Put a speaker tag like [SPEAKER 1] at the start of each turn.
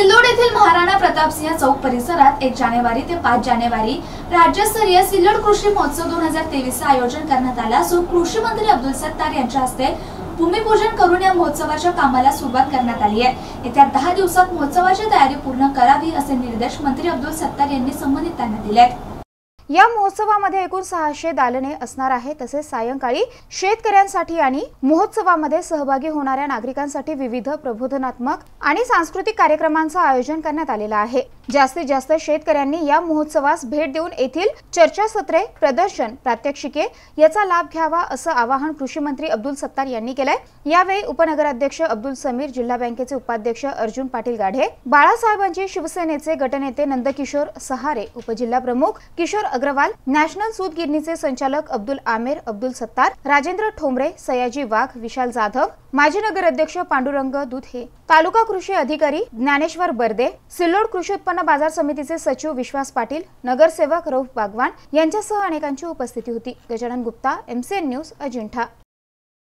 [SPEAKER 1] सिल्लोड येथील महाराणा प्रतापसिंह चौक परिसरात एक जानेवारी ते पाच जानेवारी राज्यस्तरीय सिल्लोड कृषी महोत्सव दोन हजार तेवीसचं आयोजन करण्यात आलं असून कृषी मंत्री अब्दुल सत्तार यांच्या हस्ते भूमिपूजन करून या महोत्सवाच्या कामाला सुरुवात करण्यात आली आहे. येत्या दहा दिवसात महोत्सवाची तयारी पूर्ण करावी असे निर्देश मंत्री अब्दुल सत्तार यांनी संबंधितांना दिले आहेत
[SPEAKER 2] या महोत्सवामध्ये एकूण सहाशे दालने असणार आहे तसेच सायंकाळी शेतकऱ्यांसाठी आणि महोत्सवामध्ये सहभागी होणाऱ्या नागरिकांसाठी विविध प्रबोधनात्मक आणि सांस्कृतिक कार्यक्रमांचं आयोजन करण्यात आलेलं आहे. जास्तीत जास्त शेतकऱ्यांनी या महोत्सवास भेट देऊन येथील चर्चासत्रे प्रदर्शन प्रात्यक्षिके याचा लाभ घ्यावा असं आवाहन कृषी मंत्री अब्दुल सत्तार यांनी केलंय. यावेळी उपनगराध्यक्ष अब्दुल समीर जिल्हा बँकेचे उपाध्यक्ष अर्जुन पाटील गाढे बाळासाहेबांचे शिवसेनेचे गटनेते नंदकिशोर सहारे उपजिल्हा प्रमुख किशोर अग्रवाल नॅशनल सूत गिरणीचे संचालक अब्दुल आमेर अब्दुल सत्तार राजेंद्र ठोंबरे सयाजी वाघ विशाल जाधव माजी नगर अध्यक्ष पांडुरंग दुधे तालुका कृषी अधिकारी ज्ञानेश्वर बर्दे सिल्लोड कृषी उत्पन्न बाजार समितीचे सचिव विश्वास पाटील नगरसेवक रौफ बागवान यांच्यासह अनेकांची उपस्थिती होती. Gajanan Gupta MCN news Ajintha.